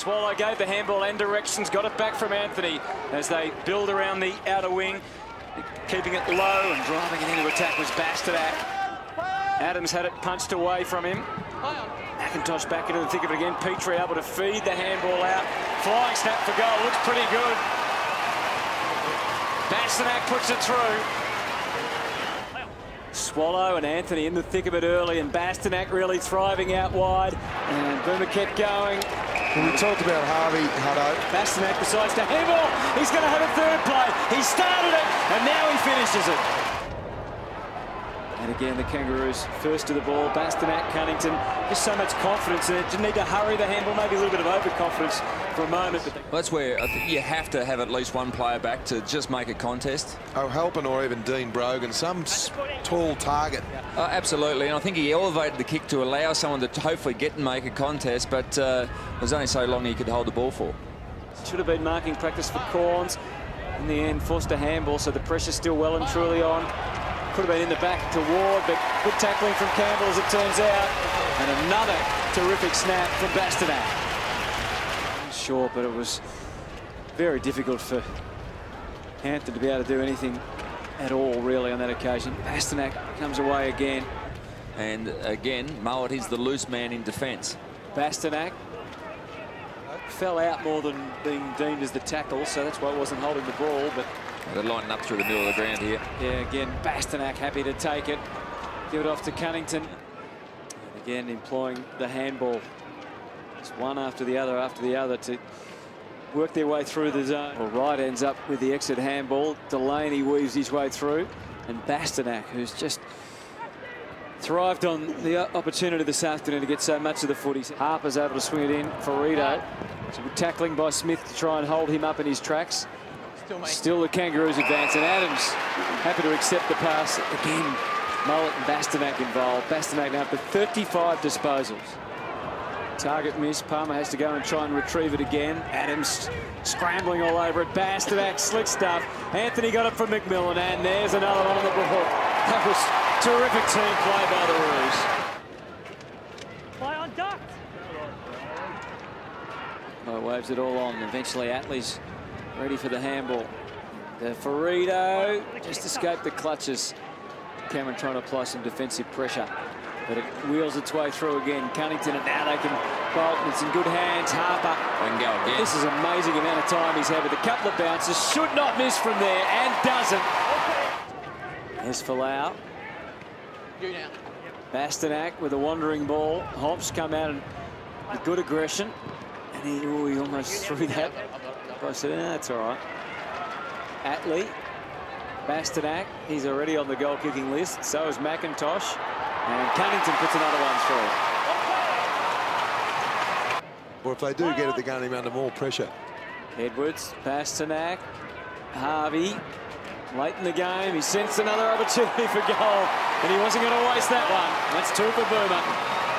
Swallow gave the handball and directions, got it back from Anthony as they build around the outer wing. Keeping it low and driving it into attack was Bastinac. Adams had it punched away from him. McIntosh back into the thick of it again. Petrie able to feed the handball out. Flying snap for goal. Looks pretty good. Bastinac puts it through. Swallow and Anthony in the thick of it early and Bastinac really thriving out wide. And Boomer kept going. We talked about Harvey Hutto. Bastinac decides to handball. He's going to have a third play. He started it and now he finishes it. And again, the Kangaroos first to the ball. Bastinac, Cunnington, just so much confidence in it. Didn't need to hurry the handball, maybe a little bit of overconfidence for a moment. But well, that's where I think you have to have at least one player back to just make a contest. O'Halpin or even Dean Brogan, some tall target. Uh, absolutely, and I think he elevated the kick to allow someone to hopefully get and make a contest, but uh, there's only so long he could hold the ball for. Should have been marking practice for Cornes. In the end, forced a handball, so the pressure's still well and truly on. Could have been in the back to Ward, but good tackling from Campbell as it turns out. And another terrific snap from Bastinac. Sure, but it was very difficult for Hampton to be able to do anything at all, really, on that occasion. Bastinac comes away again. And again, Mowat is the loose man in defence. Bastinac fell out more than being deemed as the tackle, so that's why it wasn't holding the ball, but they're lining up through the middle of the ground here. Yeah, again, Bastinac happy to take it. Give it off to Cunnington. And again, employing the handball. It's one after the other after the other to work their way through the zone. Well, Wright ends up with the exit handball. Delaney weaves his way through. And Bastinac, who's just thrived on the opportunity this afternoon to get so much of the footy. Harper's able to swing it in. Ferrito. So tackling by Smith to try and hold him up in his tracks. Still the Kangaroos advance, and Adams happy to accept the pass. Again, Mullet and Bastinac involved. Bastinac now up to 35 disposals. Target miss. Palmer has to go and try and retrieve it again. Adams scrambling all over it. Bastinac, slick stuff. Anthony got it from McMillan, and there's another one on the hook. That was terrific team play by the Roos. Play on duck. Oh, waves it all on. Eventually, Atley's ready for the handball. The Ferrito just escaped the clutches. Cameron trying to apply some defensive pressure. But it wheels its way through again. Cunnington and now they can bolt. It's in good hands. Harper. And go again. This is an amazing amount of time he's had with a couple of bounces. Should not miss from there and doesn't. There's Folau. Bastinac with a wandering ball. Hobbs come out and with good aggression. And he, oh, he almost threw that. I said, eh, that's all right. Atley, Bastinac, he's already on the goal kicking list. So is McIntosh. And Cunnington puts another one through. Well, if they do get it, they're going to be under more pressure. Edwards, Bastinac, Harvey. Late in the game, he sensed another opportunity for goal, and he wasn't going to waste that one. That's two for Boomer.